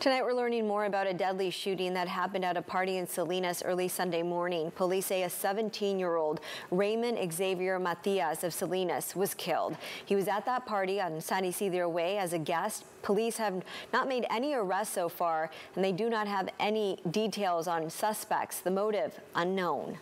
Tonight we're learning more about a deadly shooting that happened at a party in Salinas early Sunday morning. Police say a 17-year-old Raymond Xavier Matias of Salinas was killed. He was at that party on San Isidro Way as a guest. Police have not made any arrests so far and they do not have any details on suspects. The motive unknown.